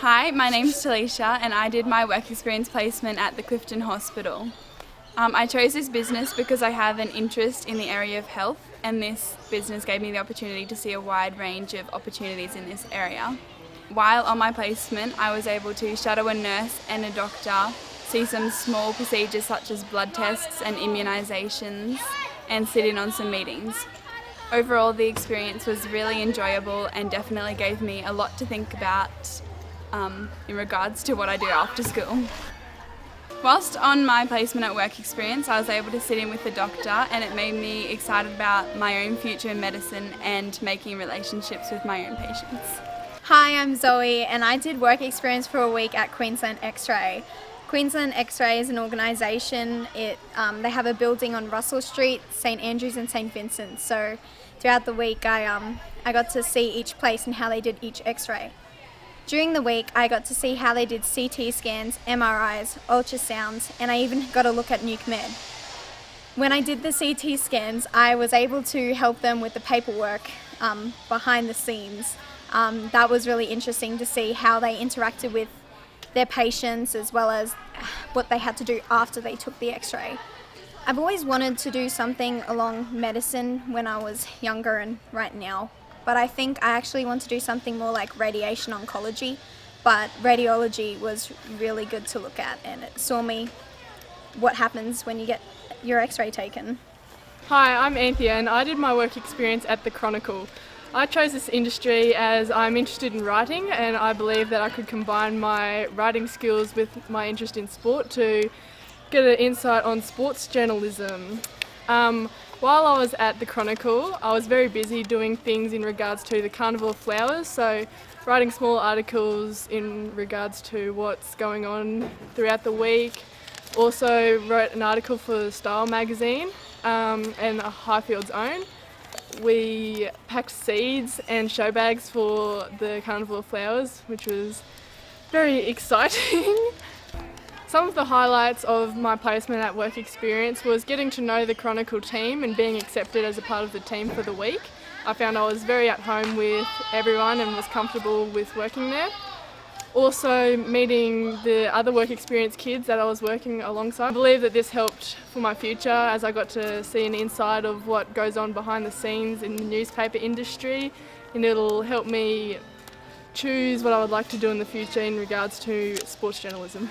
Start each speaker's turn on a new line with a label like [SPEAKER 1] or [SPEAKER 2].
[SPEAKER 1] Hi, my name's Talisha and I did my work experience placement at the Clifton Hospital. Um, I chose this business because I have an interest in the area of health and this business gave me the opportunity to see a wide range of opportunities in this area. While on my placement I was able to shadow a nurse and a doctor, see some small procedures such as blood tests and immunisations and sit in on some meetings. Overall the experience was really enjoyable and definitely gave me a lot to think about um, in regards to what I do after school. Whilst on my placement at work experience, I was able to sit in with the doctor and it made me excited about my own future in medicine and making relationships with my own patients.
[SPEAKER 2] Hi, I'm Zoe and I did work experience for a week at Queensland X-Ray. Queensland X-Ray is an organisation, It um, they have a building on Russell Street, St Andrews and St Vincent. So throughout the week I, um, I got to see each place and how they did each X-ray. During the week, I got to see how they did CT scans, MRIs, ultrasounds, and I even got a look at nuke med. When I did the CT scans, I was able to help them with the paperwork um, behind the scenes. Um, that was really interesting to see how they interacted with their patients as well as what they had to do after they took the x-ray. I've always wanted to do something along medicine when I was younger and right now but I think I actually want to do something more like radiation oncology. But radiology was really good to look at and it saw me what happens when you get your x-ray taken.
[SPEAKER 3] Hi, I'm Anthea and I did my work experience at the Chronicle. I chose this industry as I'm interested in writing and I believe that I could combine my writing skills with my interest in sport to get an insight on sports journalism. Um, while I was at the Chronicle, I was very busy doing things in regards to the Carnival of Flowers, so writing small articles in regards to what's going on throughout the week. Also wrote an article for Style magazine um, and Highfield's Own. We packed seeds and show bags for the Carnival of Flowers, which was very exciting. Some of the highlights of my placement at work experience was getting to know the Chronicle team and being accepted as a part of the team for the week. I found I was very at home with everyone and was comfortable with working there. Also meeting the other work experience kids that I was working alongside. I believe that this helped for my future as I got to see an inside of what goes on behind the scenes in the newspaper industry and it'll help me choose what I would like to do in the future in regards to sports journalism.